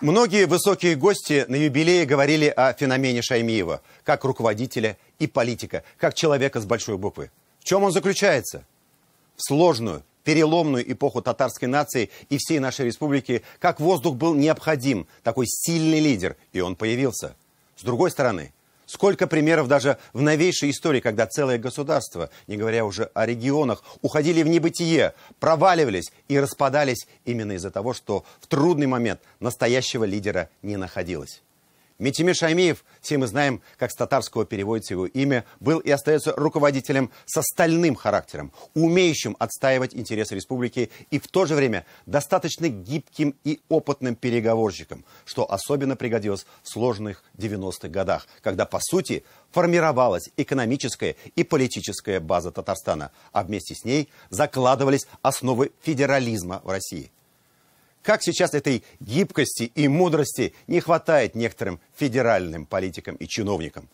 Многие высокие гости на юбилее говорили о феномене Шаймиева, как руководителя и политика, как человека с большой буквы. В чем он заключается? В сложную, переломную эпоху татарской нации и всей нашей республики, как воздух был необходим, такой сильный лидер, и он появился. С другой стороны, Сколько примеров даже в новейшей истории, когда целое государство, не говоря уже о регионах, уходили в небытие, проваливались и распадались именно из-за того, что в трудный момент настоящего лидера не находилось. Митимир Шаймиев, все мы знаем, как с татарского переводится его имя, был и остается руководителем со стальным характером, умеющим отстаивать интересы республики и в то же время достаточно гибким и опытным переговорщиком, что особенно пригодилось в сложных 90-х годах, когда, по сути, формировалась экономическая и политическая база Татарстана, а вместе с ней закладывались основы федерализма в России. Как сейчас этой гибкости и мудрости не хватает некоторым федеральным политикам и чиновникам.